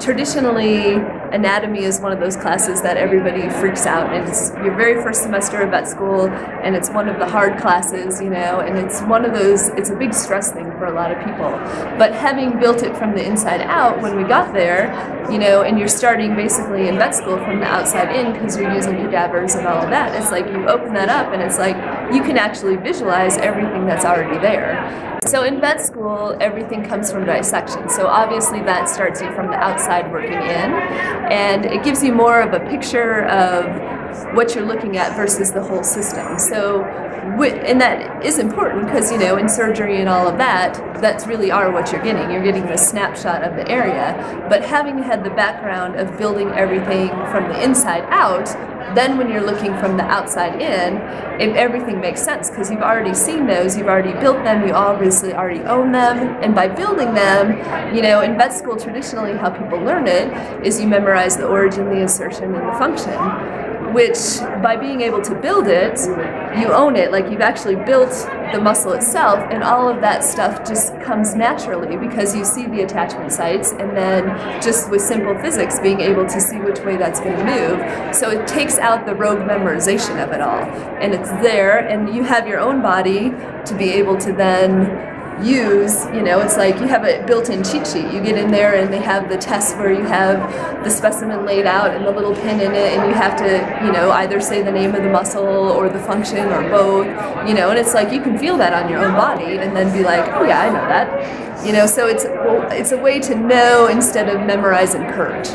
traditionally anatomy is one of those classes that everybody freaks out and it's your very first semester of vet school and it's one of the hard classes you know and it's one of those it's a big stress thing for a lot of people. But having built it from the inside out when we got there you know and you're starting basically in vet school from the outside in because you're using cadavers and all of that it's like you open that up and it's like you can actually visualize everything that's already there. So in vet school, everything comes from dissection. So obviously that starts you from the outside working in, and it gives you more of a picture of what you're looking at versus the whole system. So, and that is important because you know in surgery and all of that, that's really are what you're getting. You're getting the snapshot of the area. But having had the background of building everything from the inside out, then when you're looking from the outside in, if everything makes sense because you've already seen those, you've already built them, you obviously already own them, and by building them, you know, in vet school traditionally how people learn it is you memorize the origin, the insertion, and the function which by being able to build it, you own it. Like you've actually built the muscle itself, and all of that stuff just comes naturally because you see the attachment sites, and then just with simple physics, being able to see which way that's going to move. So it takes out the rote memorization of it all, and it's there, and you have your own body to be able to then use, you know, it's like you have a built-in cheat sheet. You get in there and they have the test where you have the specimen laid out and the little pin in it and you have to, you know, either say the name of the muscle or the function or both, you know, and it's like you can feel that on your own body and then be like, oh yeah, I know that. You know, so it's it's a way to know instead of memorize and purge.